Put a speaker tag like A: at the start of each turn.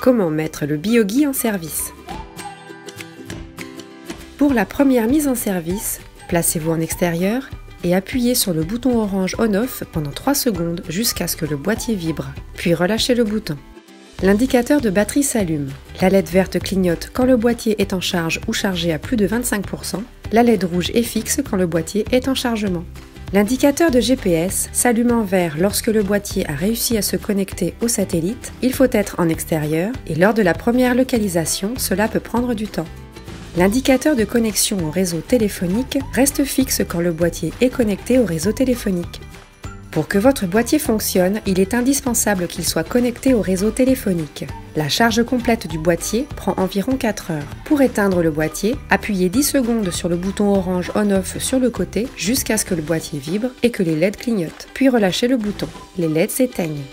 A: Comment mettre le BioGui en service Pour la première mise en service, placez-vous en extérieur et appuyez sur le bouton orange on-off pendant 3 secondes jusqu'à ce que le boîtier vibre, puis relâchez le bouton. L'indicateur de batterie s'allume. La LED verte clignote quand le boîtier est en charge ou chargé à plus de 25%. La LED rouge est fixe quand le boîtier est en chargement. L'indicateur de GPS s'allume en vert lorsque le boîtier a réussi à se connecter au satellite. Il faut être en extérieur et lors de la première localisation, cela peut prendre du temps. L'indicateur de connexion au réseau téléphonique reste fixe quand le boîtier est connecté au réseau téléphonique. Pour que votre boîtier fonctionne, il est indispensable qu'il soit connecté au réseau téléphonique. La charge complète du boîtier prend environ 4 heures. Pour éteindre le boîtier, appuyez 10 secondes sur le bouton orange on-off sur le côté jusqu'à ce que le boîtier vibre et que les LED clignotent, puis relâchez le bouton. Les LED s'éteignent.